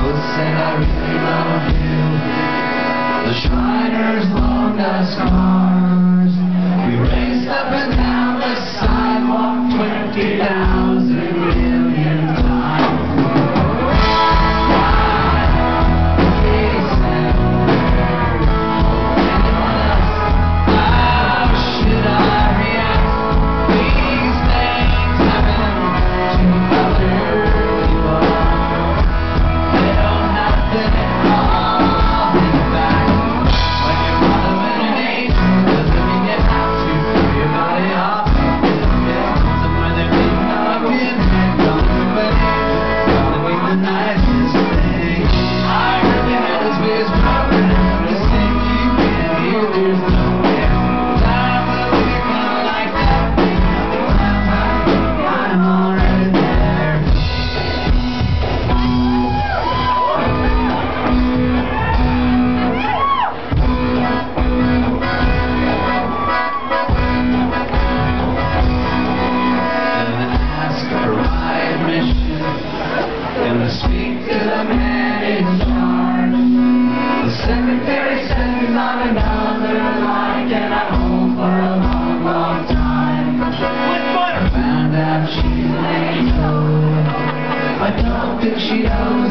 both said I really love you. The Shriners loaned us cars. We raced up and down the sidewalk twenty thousand I'm another like and I'm home for a long, long time. I found out angel, I don't think she knows